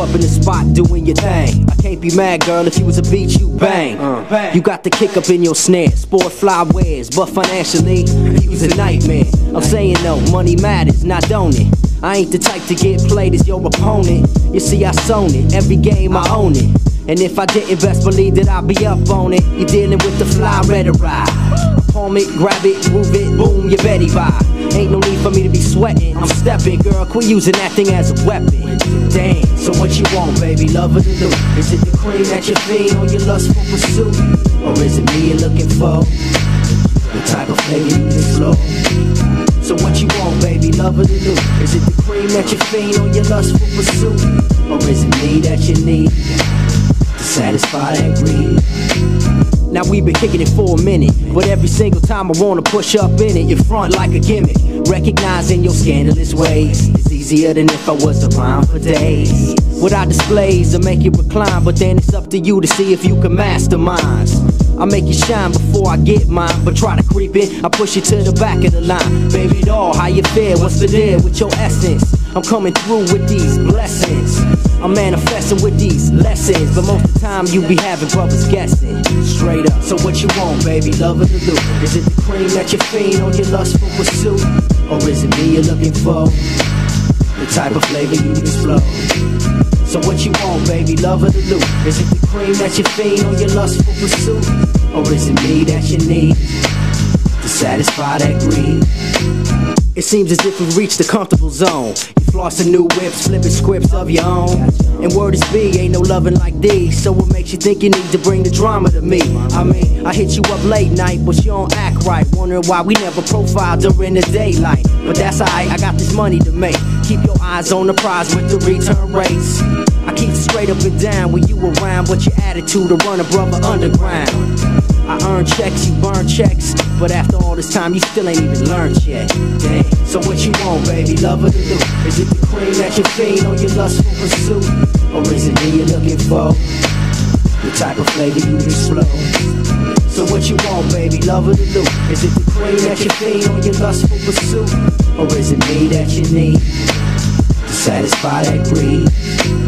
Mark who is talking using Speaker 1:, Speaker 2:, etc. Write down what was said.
Speaker 1: in the spot doing your thing. I can't be mad, girl, if you was a beat, you bang. Uh. You got the kick up in your snare, sport fly wears, but financially, you's a nightmare. I'm saying no, money matters, not don't it? I ain't the type to get played as your opponent. You see, I sewn it, every game I own it. And if I didn't, best believe that I'd be up on it. You're dealing with the fly, ride. Palm it, grab it, move it, boom, you Betty by. Ain't no need for me to be sweating. I'm stepping, girl, quit using that thing as a weapon. Damn, so what you want, baby? Love or the loot? Is it the cream that you feed or your lustful pursuit? Or is it me you're looking for? The type of flavor you explore. So what you want, baby? Love or loot? Is it the cream that you feed or your lustful pursuit? Or is it me that you need satisfy that greed? Now we've been kicking it for a minute, but every single time I wanna push up in it, you front like a gimmick. Recognizing your scandalous ways It's easier than if I was around for days. I displays will make you recline, but then it's up to you to see if you can masterminds. I make you shine before I get mine, but try to creep in, I push you to the back of the line. Baby doll, how you feel? What's the deal with your essence? I'm coming through with these blessings. I'm manifesting with these lessons, but most of the time you be having brothers guessing. Straight up. So what you want, baby? Love or the loot? Is it the cream that you fiend or your lustful pursuit? Or is it me you're looking for? The type of flavor you explode. So what you want, baby? Love or the loot? Is it the cream that you fiend or your lustful pursuit? Or is it me that you need to satisfy that greed? It seems as if we've reached the comfortable zone. You flossing new whips, flipping scripts of your own. And word is B, ain't no loving like these. So what makes you think you need to bring the drama to me? I mean, I hit you up late night, but you don't act right. Wondering why we never profiled during the daylight. But that's alright, I got this money to make. Keep your eyes on the prize with the return rates. I keep straight up and down when you around, but your attitude to run a brother underground. I earn checks, you burn checks, but after all this time, you still ain't even learned yet. Damn. So what you want, baby? Love or the loot? Is it the cream that you feed or your lustful pursuit? Or is it me you're looking for? The type of flavor you explode. So what you want, baby? Love or the loot? Is it the cream that you feed or your lustful pursuit? Or is it me that you need to satisfy that greed?